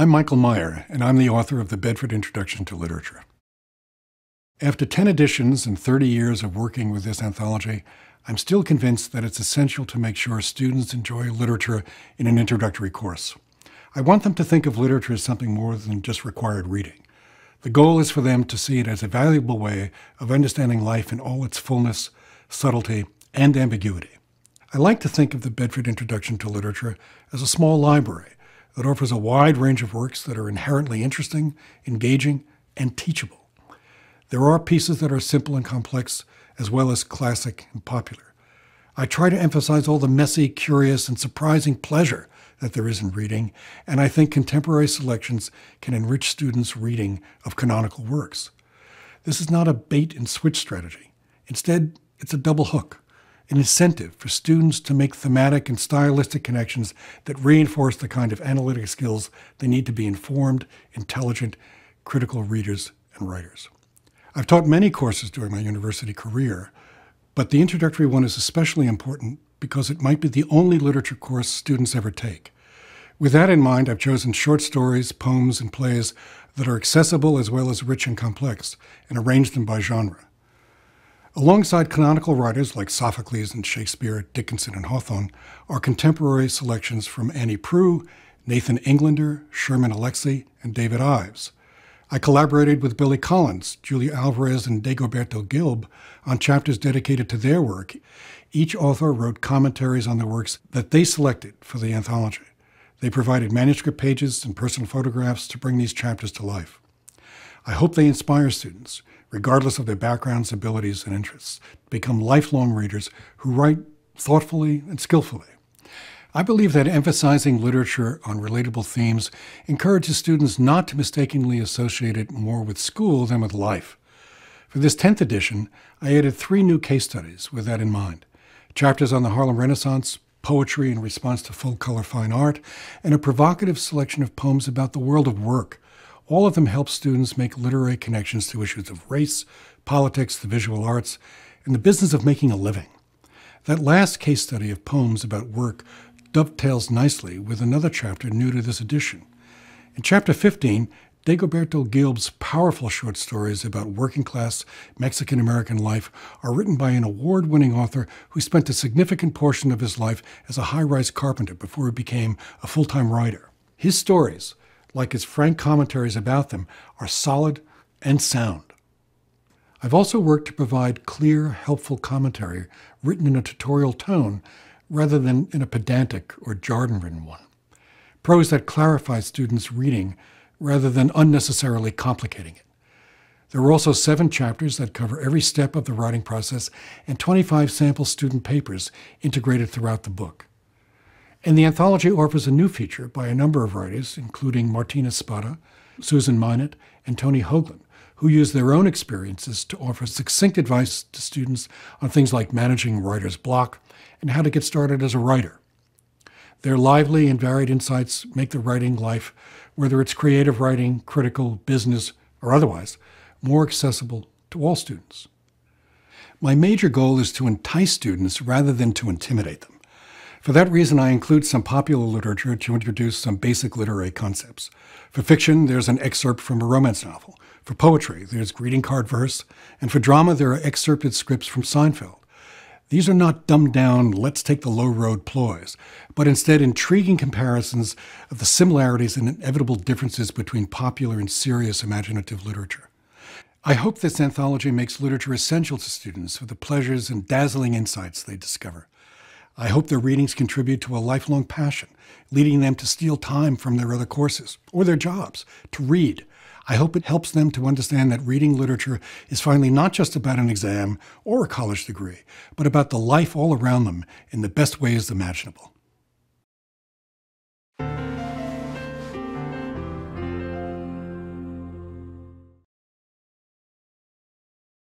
I'm Michael Meyer, and I'm the author of the Bedford Introduction to Literature. After 10 editions and 30 years of working with this anthology, I'm still convinced that it's essential to make sure students enjoy literature in an introductory course. I want them to think of literature as something more than just required reading. The goal is for them to see it as a valuable way of understanding life in all its fullness, subtlety, and ambiguity. I like to think of the Bedford Introduction to Literature as a small library that offers a wide range of works that are inherently interesting, engaging, and teachable. There are pieces that are simple and complex, as well as classic and popular. I try to emphasize all the messy, curious, and surprising pleasure that there is in reading, and I think contemporary selections can enrich students' reading of canonical works. This is not a bait and switch strategy. Instead, it's a double hook an incentive for students to make thematic and stylistic connections that reinforce the kind of analytic skills they need to be informed, intelligent, critical readers and writers. I've taught many courses during my university career, but the introductory one is especially important because it might be the only literature course students ever take. With that in mind, I've chosen short stories, poems, and plays that are accessible as well as rich and complex, and arranged them by genre. Alongside canonical writers like Sophocles and Shakespeare, Dickinson and Hawthorne are contemporary selections from Annie Proulx, Nathan Englander, Sherman Alexie, and David Ives. I collaborated with Billy Collins, Julia Alvarez, and Dagoberto Gilb on chapters dedicated to their work. Each author wrote commentaries on the works that they selected for the anthology. They provided manuscript pages and personal photographs to bring these chapters to life. I hope they inspire students regardless of their backgrounds, abilities, and interests, to become lifelong readers who write thoughtfully and skillfully. I believe that emphasizing literature on relatable themes encourages students not to mistakenly associate it more with school than with life. For this 10th edition, I added three new case studies with that in mind chapters on the Harlem Renaissance, poetry in response to full color fine art, and a provocative selection of poems about the world of work all of them help students make literary connections to issues of race, politics, the visual arts, and the business of making a living. That last case study of poems about work dovetails nicely with another chapter new to this edition. In chapter 15, Dagoberto Gilb's powerful short stories about working class Mexican American life are written by an award winning author who spent a significant portion of his life as a high rise carpenter before he became a full time writer. His stories, like his frank commentaries about them, are solid and sound. I've also worked to provide clear, helpful commentary written in a tutorial tone rather than in a pedantic or jargon ridden one. Prose that clarifies students' reading rather than unnecessarily complicating it. There are also seven chapters that cover every step of the writing process and 25 sample student papers integrated throughout the book. And the anthology offers a new feature by a number of writers, including Martín Espada, Susan Minot, and Tony Hoagland, who use their own experiences to offer succinct advice to students on things like managing writer's block and how to get started as a writer. Their lively and varied insights make the writing life, whether it's creative writing, critical, business, or otherwise, more accessible to all students. My major goal is to entice students rather than to intimidate them. For that reason, I include some popular literature to introduce some basic literary concepts. For fiction, there's an excerpt from a romance novel. For poetry, there's greeting card verse. And for drama, there are excerpted scripts from Seinfeld. These are not dumbed down, let's take the low road ploys, but instead intriguing comparisons of the similarities and inevitable differences between popular and serious imaginative literature. I hope this anthology makes literature essential to students for the pleasures and dazzling insights they discover. I hope their readings contribute to a lifelong passion, leading them to steal time from their other courses or their jobs to read. I hope it helps them to understand that reading literature is finally not just about an exam or a college degree, but about the life all around them in the best ways imaginable.